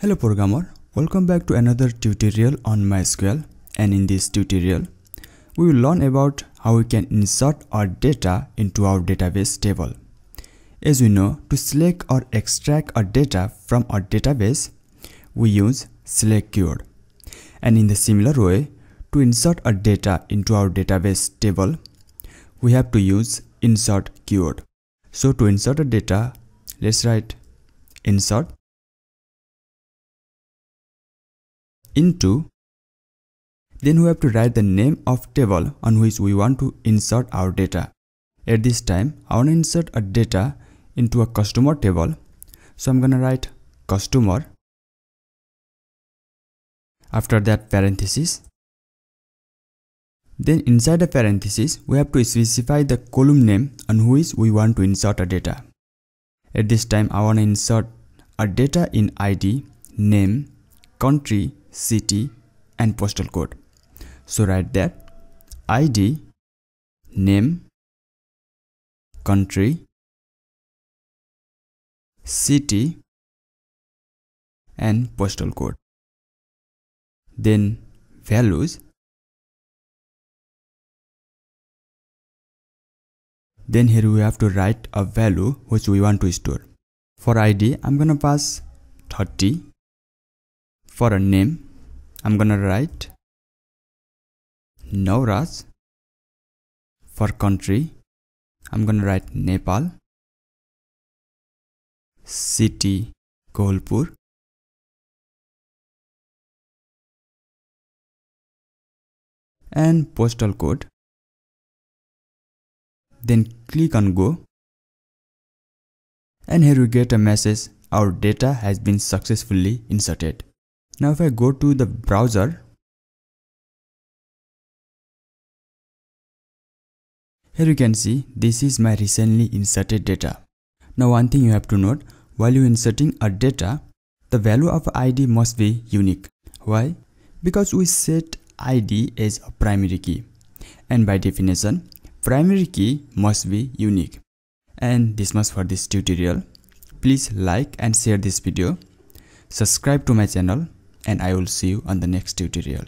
Hello programmer, welcome back to another tutorial on MySQL and in this tutorial we will learn about how we can insert our data into our database table. As we know, to select or extract our data from our database, we use select keyword. And in the similar way, to insert our data into our database table, we have to use insert keyword. So to insert a data, let's write insert into then we have to write the name of table on which we want to insert our data. At this time i want to insert a data into a customer table. So i'm gonna write customer. After that parenthesis. Then inside the parenthesis we have to specify the column name on which we want to insert a data. At this time i want to insert a data in id name country city and postal code. So write that id name country city and postal code. Then values. Then here we have to write a value which we want to store. For id i'm gonna pass 30 for a name I'm gonna write Nawaraj for country. I'm gonna write Nepal. City Kolpur. And postal code. Then click on go. And here we get a message. Our data has been successfully inserted now if I go to the browser, here you can see this is my recently inserted data. Now one thing you have to note, while you inserting a data, the value of ID must be unique. Why? Because we set ID as a primary key and by definition, primary key must be unique. And this much for this tutorial. Please like and share this video. Subscribe to my channel and I will see you on the next tutorial.